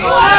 Go!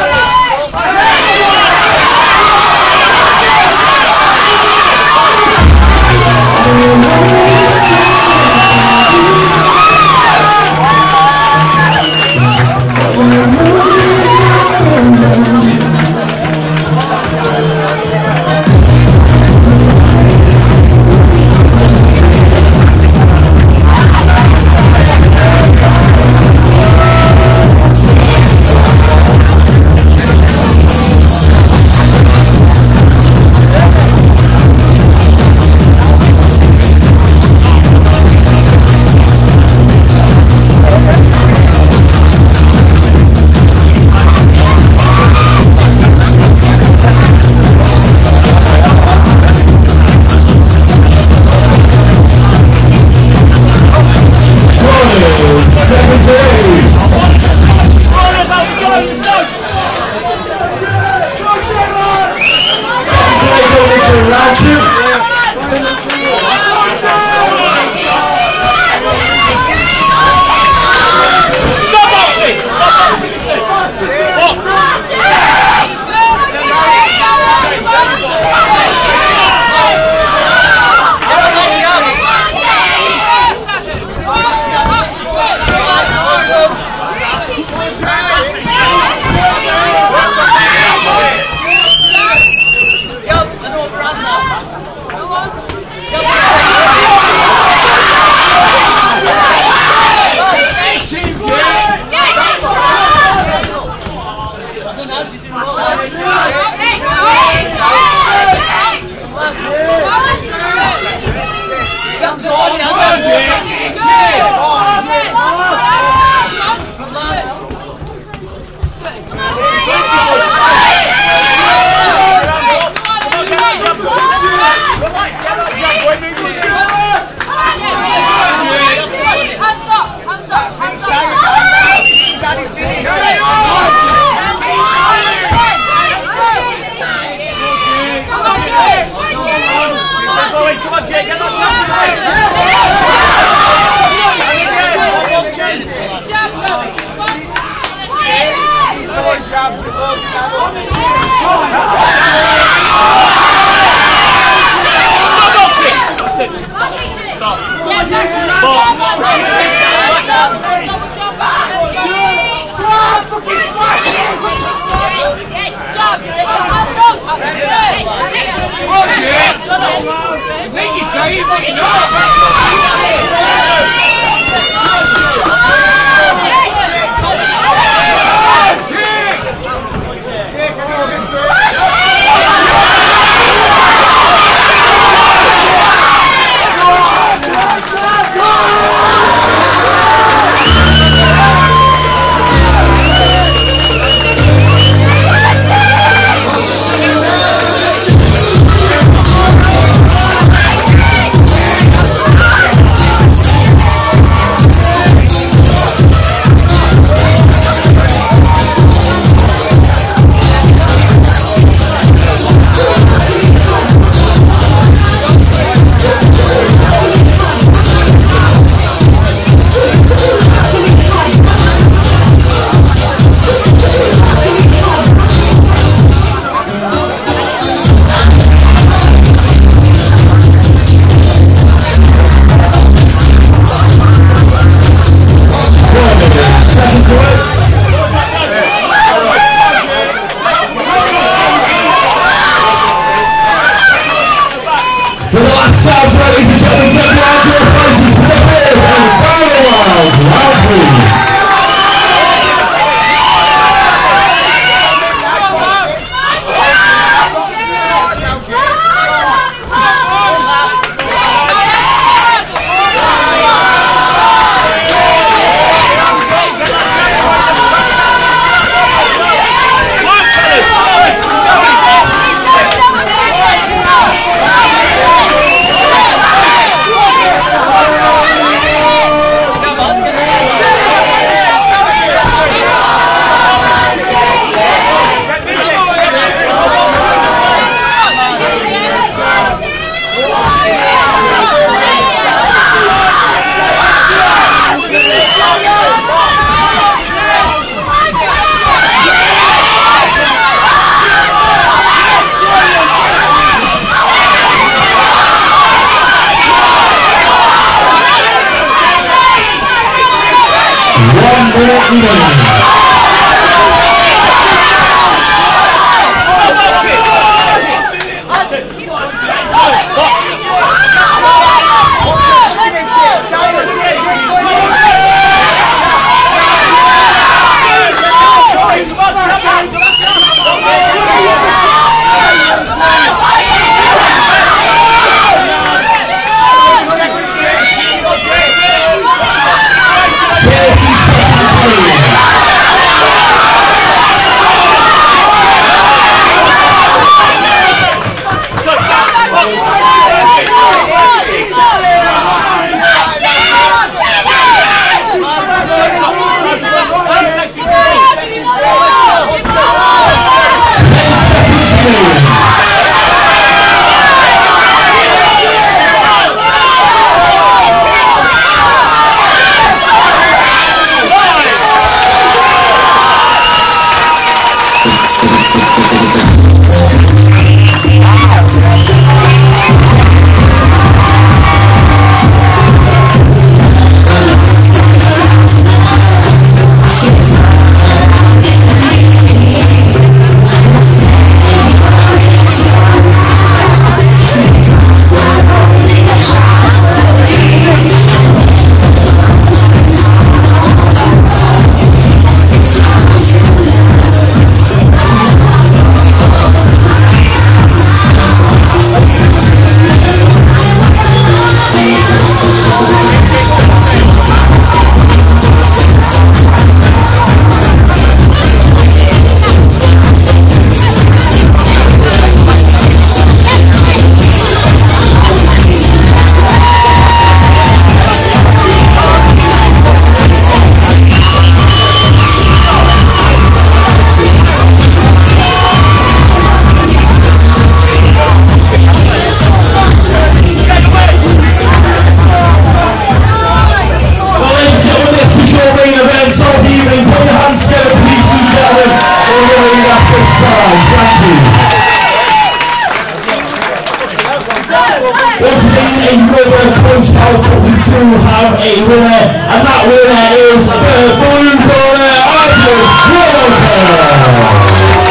One Once again, another close out, but we do have a winner, and that winner is the Blue Corner Artist Walker.